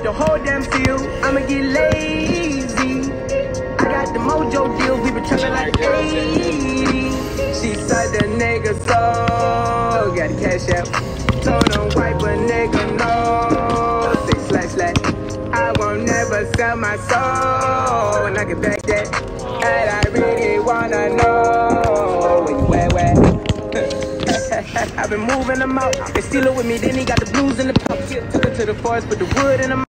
the whole damn field. I'ma get lazy. I got the mojo deal, we been trapping like 80. She said the nigga so got the cash out. Told him wipe a nigga no. Say slash slash. I won't never sell my soul. And I can back that. I've been moving them out. They steal it with me, then he got the blues in the pouch. Took it to the forest, put the wood in the